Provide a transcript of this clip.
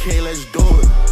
okay, let's do it.